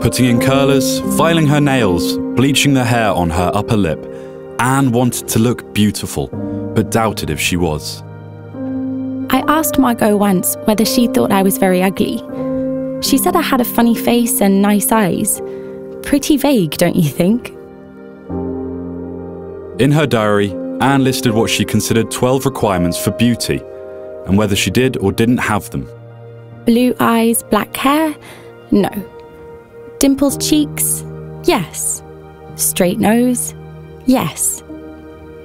Putting in curlers, filing her nails, bleaching the hair on her upper lip, Anne wanted to look beautiful, but doubted if she was. I asked Margot once whether she thought I was very ugly. She said I had a funny face and nice eyes. Pretty vague, don't you think? In her diary, Anne listed what she considered 12 requirements for beauty and whether she did or didn't have them. Blue eyes, black hair? No. Dimpled cheeks? Yes. Straight nose? Yes.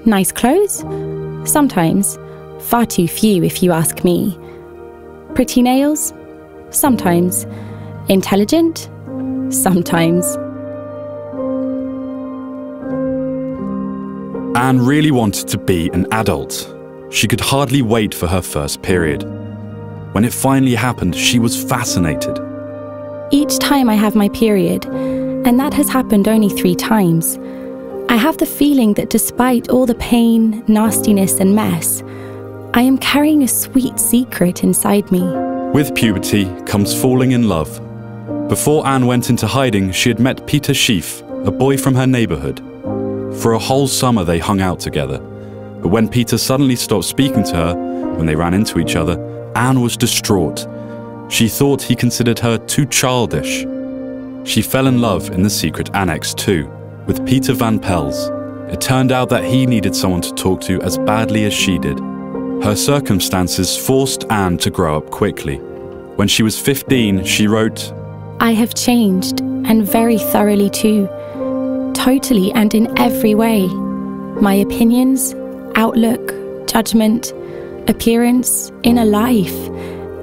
Nice clothes? Sometimes. Far too few, if you ask me. Pretty nails? Sometimes. Intelligent? Sometimes. Anne really wanted to be an adult. She could hardly wait for her first period. When it finally happened, she was fascinated. Each time I have my period, and that has happened only three times, I have the feeling that despite all the pain, nastiness, and mess, I am carrying a sweet secret inside me. With puberty comes falling in love. Before Anne went into hiding, she had met Peter Schiff, a boy from her neighborhood. For a whole summer, they hung out together. But when Peter suddenly stopped speaking to her, when they ran into each other, Anne was distraught. She thought he considered her too childish. She fell in love in the secret annex too, with Peter Van Pels. It turned out that he needed someone to talk to as badly as she did. Her circumstances forced Anne to grow up quickly. When she was 15, she wrote, I have changed, and very thoroughly too. Totally and in every way. My opinions, outlook, judgment, appearance, inner life.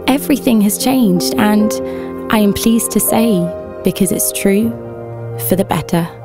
Everything has changed, and I am pleased to say, because it's true, for the better.